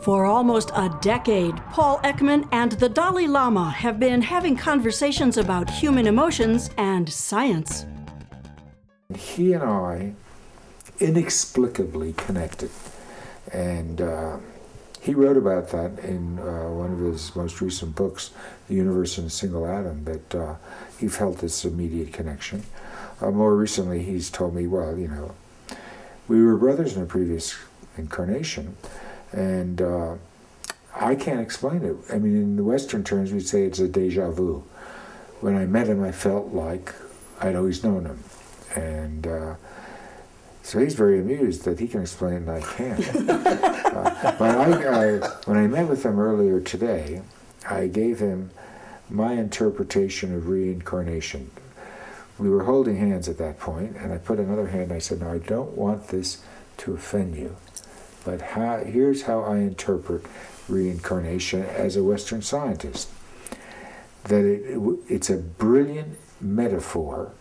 For almost a decade, Paul Ekman and the Dalai Lama have been having conversations about human emotions and science. He and I inexplicably connected. And uh, he wrote about that in uh, one of his most recent books, The Universe in a Single Atom, that uh, he felt this immediate connection. Uh, more recently, he's told me, well, you know, we were brothers in a previous incarnation, and uh, I can't explain it. I mean, in the Western terms, we'd say it's a deja vu. When I met him, I felt like I'd always known him. And uh, so he's very amused that he can explain and I can't. uh, but I, I, when I met with him earlier today, I gave him my interpretation of reincarnation. We were holding hands at that point, and I put another hand. I said, "No, I don't want this to offend you, but how, here's how I interpret reincarnation as a Western scientist. That it, it's a brilliant metaphor,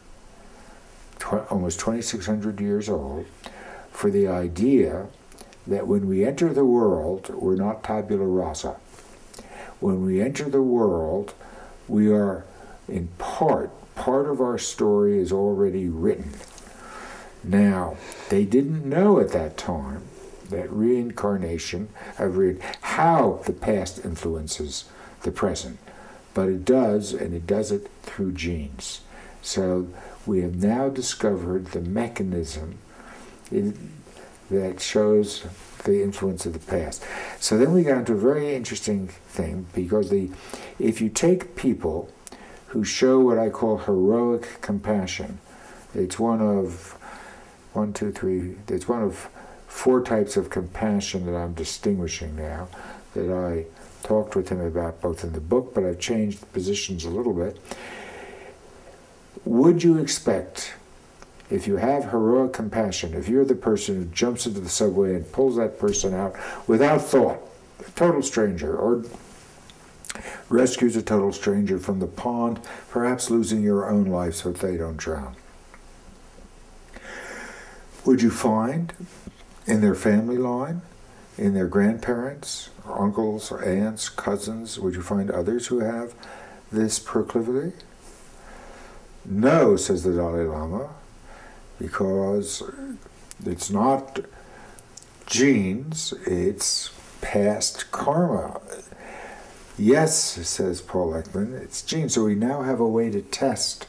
tw- almost 2,600 years old, for the idea that when we enter the world, we're not tabula rasa. When we enter the world, we are in part, part of our story is already written. Now, they didn't know at that time that reincarnation, I've read how the past influences the present, but it does, and it does it through genes. So we have now discovered the mechanism in, that shows the influence of the past. So then we got into a very interesting thing because the, if you take people who show what I call heroic compassion, it's one of one, two, three. It's one of four types of compassion that I'm distinguishing now that I talked with him about both in the book, but I've changed positions a little bit. Would you expect, if you have heroic compassion, if you're the person who jumps into the subway and pulls that person out without thought, a total stranger, or rescues a total stranger from the pond, perhaps losing your own life so that they don't drown? Would you find in their family line, in their grandparents, or uncles, or aunts, cousins, would you find others who have this proclivity? No, says the Dalai Lama, because it's not genes, it's past karma. Yes, says Paul Ekman, it's genes. So we now have a way to test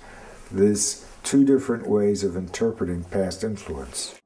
this two different ways of interpreting past influence.